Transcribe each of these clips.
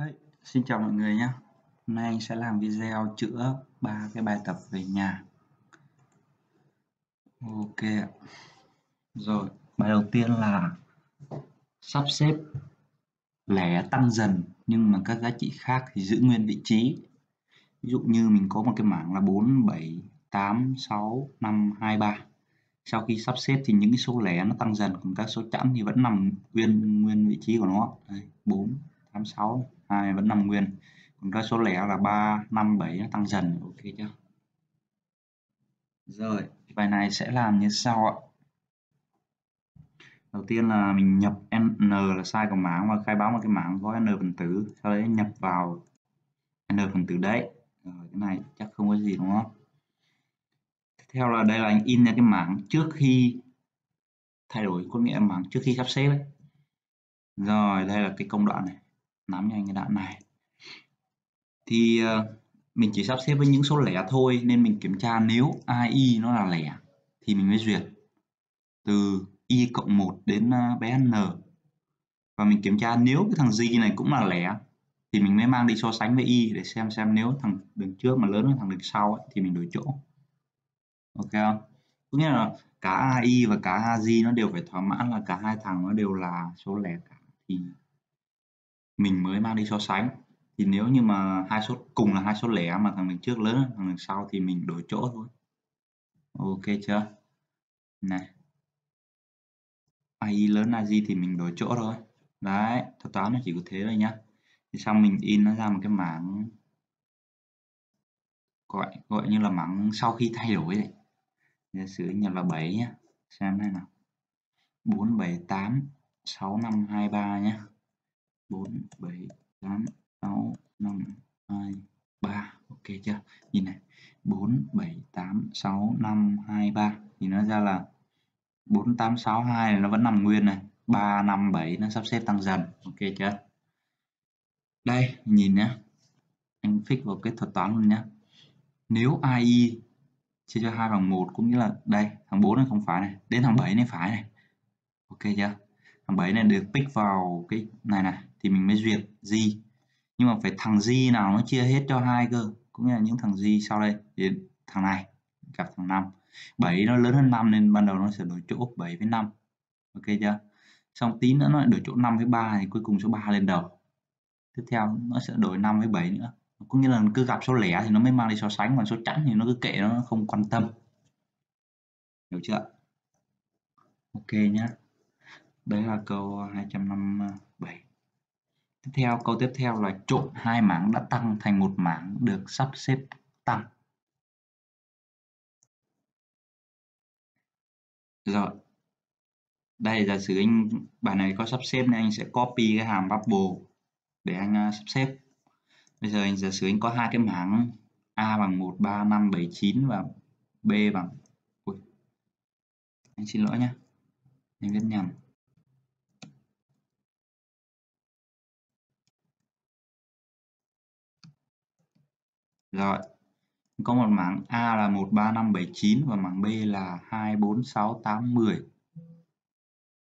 Đấy, xin chào mọi người nhé. Hôm nay anh sẽ làm video chữa ba cái bài tập về nhà. Ok Rồi, bài đầu tiên là sắp xếp lẻ tăng dần nhưng mà các giá trị khác thì giữ nguyên vị trí. Ví dụ như mình có một cái mảng là 4, 7, 8, 6, 5, 2, 3. Sau khi sắp xếp thì những cái số lẻ nó tăng dần còn các số chẵn thì vẫn nằm nguyên nguyên vị trí của nó. Đây, 4, 8, 6, 2 vẫn nằm nguyên. Còn các số lẻ là 3 5 7 nó tăng dần. Ok chưa? Rồi bài này sẽ làm như sau ạ. Đầu tiên là mình nhập n là sai của mảng và khai báo một cái mảng có n phần tử sau đấy nhập vào n phần tử đấy. Rồi cái này chắc không có gì đúng không? Tiếp theo là đây là anh in ra cái mảng trước khi thay đổi có nghĩa mảng trước khi sắp xếp ấy. rồi đây là cái công đoạn này nắm nhanh cái đoạn này. Thì ờ, mình chỉ sắp xếp với những số lẻ thôi nên mình kiểm tra nếu AI nó là lẻ thì mình mới duyệt từ y cộng 1 đến ờ, bé n. Và mình kiểm tra nếu cái thằng g này cũng là lẻ thì mình mới mang đi so sánh với y để xem xem nếu thằng đường trước mà lớn hơn thằng đường sau ấy, thì mình đổi chỗ. Ok không? Có nghĩa là cả AI và cả AG nó đều phải thỏa mãn là cả hai thằng nó đều là số lẻ cả thì mình mới mang đi so sánh. Thì nếu như mà hai số, cùng là hai số lẻ mà thằng đằng trước lớn hơn thằng đằng sau thì mình đổi chỗ thôi. Ok chưa? Này. AI lớn là gì thì mình đổi chỗ thôi. Đấy thuật toán nó chỉ có thế thôi nhá. Thì xong mình in nó ra một cái mảng gọi gọi như là mảng sau khi thay đổi này. Giả sử nhập là 7 nhá. Xem này nào. 478 6523 nhá. 4 7 8 6 5 2 3 ok chưa? Nhìn này. 4 7 8 6 5 2 3 thì nó ra là 4 8 6 2 này nó vẫn nằm nguyên này. 3 5 7 nó sắp xếp tăng dần. Ok chưa? Đây, nhìn nhé anh fix vào cái thuật toán luôn nhé nếu AI chia cho 2 bằng 1 cũng nghĩa là đây, thằng 4 này không phải này, đến thằng 7 này phải này. Ok chưa? Thằng 7 này được pick vào cái này này thì mình mới duyệt g. Nhưng mà phải thằng g nào nó chia hết cho hai cơ, cũng như là những thằng g sau đây thì thằng này, gặp thằng 5 7 nó lớn hơn 5 nên ban đầu nó sẽ đổi chỗ 7 với 5 ok chưa? Xong tí nữa nó lại đổi chỗ 5 với 3 thì cuối cùng số 3 lên đầu. Tiếp theo nó sẽ đổi 5 với 7 nữa. Cũng như là cứ gặp số lẻ thì nó mới mang đi so sánh, còn số chẵn thì nó cứ kệ nó không quan tâm. Hiểu chưa? Ok nhá. Đấy là câu 250 tiếp theo câu tiếp theo là trộn hai mảng đã tăng thành một mảng được sắp xếp tăng rồi đây giả sử anh bài này có sắp xếp nên anh sẽ copy cái hàm bubble để anh uh, sắp xếp bây giờ anh giả sử anh có hai cái mảng a bằng 1 3 5 7 9 và b bằng Ui. anh xin lỗi nhé anh viết nhầm Rồi, có một mảng A là 1, 3, 5, 7, 9 và mảng B là 2, 4, 6, 8, 10.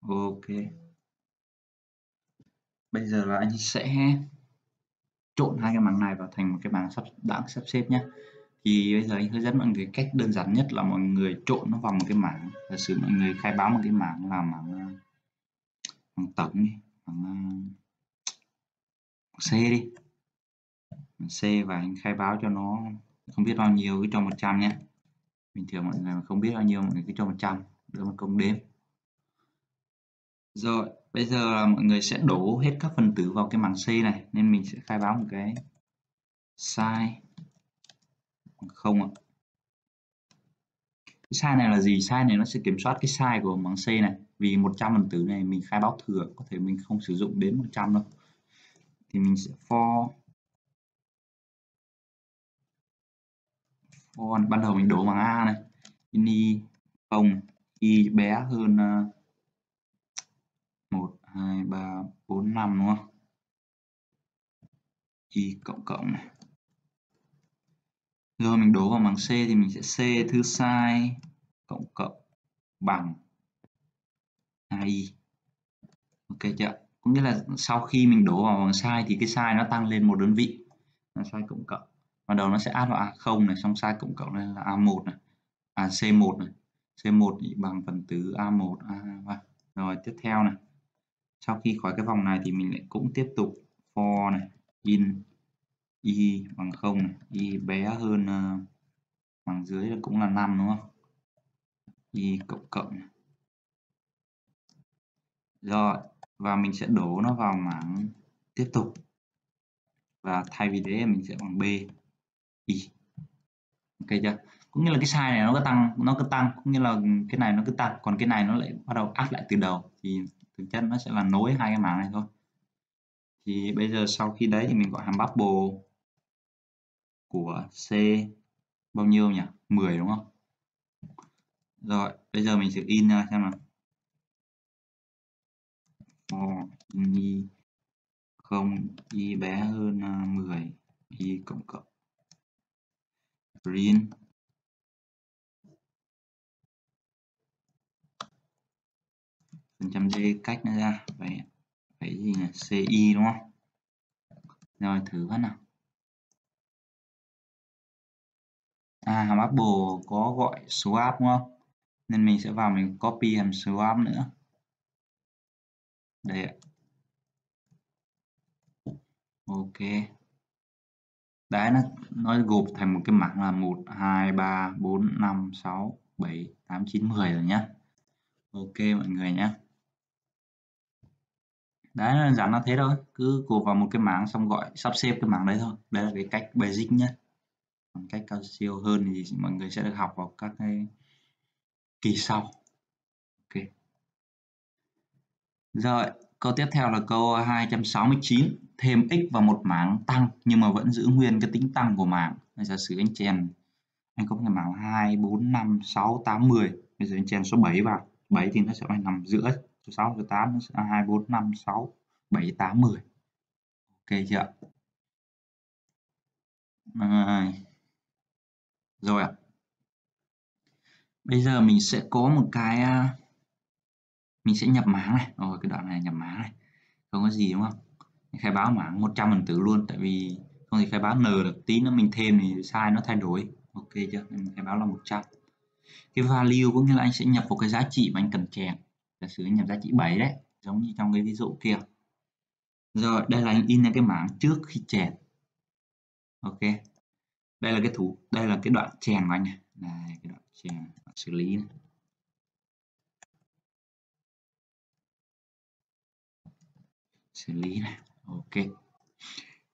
Ok. Bây giờ là anh sẽ trộn hai cái mảng này vào thành một cái bảng sắp đã sắp xếp nhé. Thì bây giờ anh hướng dẫn mọi người cách đơn giản nhất là mọi người trộn nó vào một cái mảng. Giả sử mọi người khai báo một cái mảng là mảng, à, mảng tổng đi, mảng à, C đi C và anh khai báo cho nó không biết bao nhiêu cứ cho 100 nhé. Bình thường mọi người không biết bao nhiêu mọi người cứ cho 100 đưa một công đếm. Rồi, bây giờ là mọi người sẽ đổ hết các phần tử vào cái mảng C này, nên mình sẽ khai báo một cái. Size. Không ạ. Cái size này là gì? Size này nó sẽ kiểm soát cái size của mảng C này. Vì 100 phần tử này mình khai báo thừa, có thể mình không sử dụng đến 100 đâu. Thì mình sẽ for con ban đầu mình đổ bằng a này. Y không y bé hơn ờ, một 1 2 3 4 5 đúng không? Y cộng cộng này. Rồi mình đổ vào bằng c thì mình sẽ c thứ sai cộng cộng bằng 2y ok chưa? Có nghĩa là sau khi mình đổ vào bằng sai thì cái sai nó tăng lên một đơn vị. Là sai cộng cộng ban đầu nó sẽ áp vào A0 này xong sai cộng cộng lên là A1 này. À C1 này. C1 thì bằng phần tử A1 A3 vâng. rồi tiếp theo này. Sau khi khỏi cái vòng này thì mình lại cũng tiếp tục for này in y bằng 0 này, y bé hơn uh, bằng dưới là cũng là 5 đúng không? Y cộng cộng này. rồi và mình sẽ đổ nó vào mảng tiếp tục. Và thay vì thế mình sẽ bằng b y ok chưa? Cũng như là cái sai này nó cứ tăng, nó cứ tăng, cũng như là cái này nó cứ tăng, còn cái này nó lại bắt đầu áp lại từ đầu, thì thực chất nó sẽ là nối hai cái mảng này thôi. Thì bây giờ sau khi đấy thì mình gọi hàm bubble của C, bao nhiêu nhỉ? 10 đúng không? Rồi, bây giờ mình sẽ in ra xem nào. For y không, y bé hơn à, 10 y cộng cộng print phần trăm d cách nó ra. Vậy vậy gì là ci đúng không? Rồi, thử phát nào. À hàm apple có gọi swap đúng không? Nên mình sẽ vào mình copy hàm swap nữa. Đây ạ. Ok đấy nó nó gộp thành một cái mảng là một, hai, ba, bốn, năm, sáu, bảy, tám, chín, mười rồi nhá. Ok mọi người nhá. Đấy đơn giản là thế thôi. Cứ gộp vào một cái mảng xong gọi, sắp xếp cái mảng đấy thôi. Đây là cái cách basic nhất còn cách cao siêu hơn thì mọi người sẽ được học vào các cái kỳ sau. Ok. Rồi câu tiếp theo là câu 269 thêm x vào một mảng tăng nhưng mà vẫn giữ nguyên cái tính tăng của mảng. Giả sử anh chèn anh có cái mảng 2 4 5 6 8 10 bây giờ anh chèn số 7 vào 7 thì nó sẽ phải nằm giữa số 6 số 8 nó sẽ 2 4 5 6 7 8 10 ok chưa? À, rồi ạ. Bây giờ mình sẽ có một cái à, mình sẽ nhập mã này. Rồi cái đoạn này nhập mã này. Không có gì, đúng không? Khai báo mảng 100 phần tử luôn, tại vì không thì khai báo n được. Tí nữa mình thêm thì sai nó thay đổi. Ok chưa? Mình khai báo là 100 cái value có nghĩa là anh sẽ nhập vào cái giá trị mà anh cần chèn. Giả sử nhập giá trị 7 đấy, giống như trong cái ví dụ kia. Rồi, đây là anh in ra cái mảng trước khi chèn. Ok. Đây là cái thủ, đây là cái đoạn chèn của anh này. Này cái đoạn chèn, đoạn xử lý này. Xử lý này. Ok.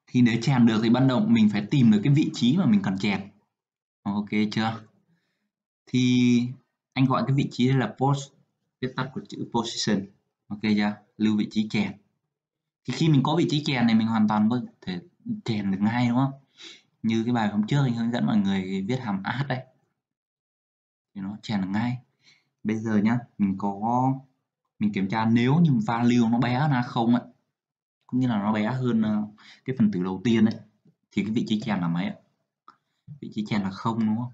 Thì để chèn được thì ban đầu mình phải tìm được cái vị trí mà mình cần chèn. Ok chưa? Thì anh gọi cái vị trí đây là post, viết tắt của chữ position. Ok chưa? Lưu vị trí chèn. Thì khi mình có vị trí chèn này mình hoàn toàn có thể chèn được ngay, đúng không? Như cái bài hôm trước anh hướng dẫn mọi người viết hàm add đây thì nó chèn được ngay. Bây giờ nhá, mình có, mình kiểm tra nếu như value nó bé là không ấy cũng như là nó bé hơn ờ, cái phần tử đầu tiên đấy. Thì cái vị trí chèn là mấy ạ? Vị trí chèn là không, đúng không?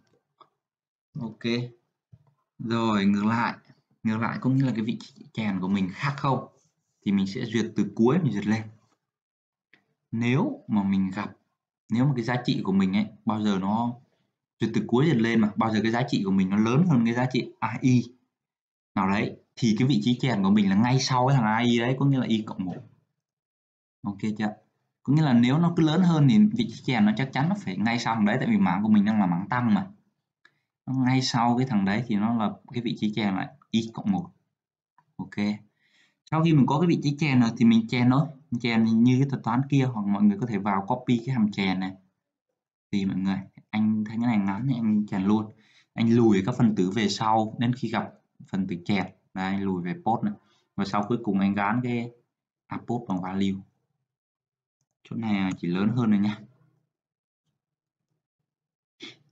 Ok. Rồi, ngược lại. Ngược lại cũng như là cái vị trí chèn của mình khác không? Thì mình sẽ duyệt từ cuối, mình duyệt lên. Nếu mà mình gặp, nếu mà cái giá trị của mình ấy, bao giờ nó duyệt từ cuối duyệt lên mà, bao giờ cái giá trị của mình nó lớn hơn cái giá trị AI nào đấy, thì cái vị trí chèn của mình là ngay sau cái thằng AI đấy, có nghĩa là y cộng một ok chưa? Có nghĩa là nếu nó cứ lớn hơn thì vị trí chèn nó chắc chắn nó phải ngay sau thằng đấy, tại vì mảng của mình đang là mảng tăng mà. Nó ngay sau cái thằng đấy thì nó là cái vị trí chèn là y cộng một. Ok. Sau khi mình có cái vị trí chèn rồi thì mình chèn thôi. Chèn như cái thuật toán kia hoặc mọi người có thể vào copy cái hàm chèn này. Tùy mọi người, anh thấy cái này ngắn thì anh chèn luôn. Anh lùi các phần tử về sau đến khi gặp phần tử chèn. Đây, anh lùi về post này. Và sau cuối cùng anh gán cái appot bằng value chỗ này chỉ lớn hơn rồi nha.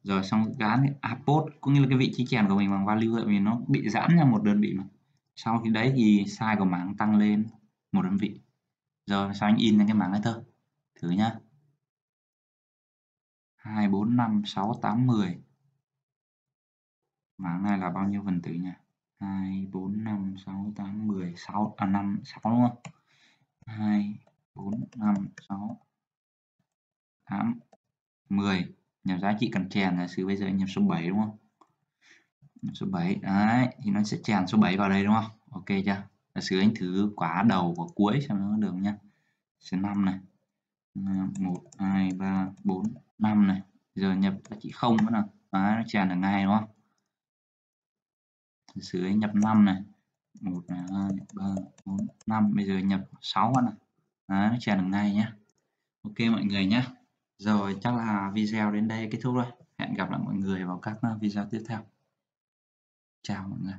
Rồi, xong gán apod à, có cũng như là cái vị trí chèn của mình bằng value vậy, vì nó bị giãn ra một đơn vị mà. Sau khi đấy thì size của mảng tăng lên một đơn vị. Rồi sau anh in lên cái mảng ấy thôi? Thử nhá. 2 4 5 6 8 10 mảng này là bao nhiêu phần tử nhỉ? 2 4 5 6 8 10 6 à 5 6 đúng không? 2 5 6 8 10 nhập giá trị cần chèn là sự bây giờ nhập số 7 đúng không? Nhập số 7 đấy thì nó sẽ chèn số 7 vào đây đúng không? Ok chưa? Giả sử anh thử quá đầu và cuối xem nó được nhá. Số 5 này. 1 2 3 4 5 này. Giờ nhập giá trị không nữa nào đấy, nó chèn được ngay đúng không? Giả sử anh nhập 5 này. 1 2 3 4 5 bây giờ nhập 6 nữa đấy, nó chèn đằng ngay nhé. Ok mọi người nhé. Rồi, chắc là video đến đây kết thúc rồi. Hẹn gặp lại mọi người vào các video tiếp theo. Chào mọi người.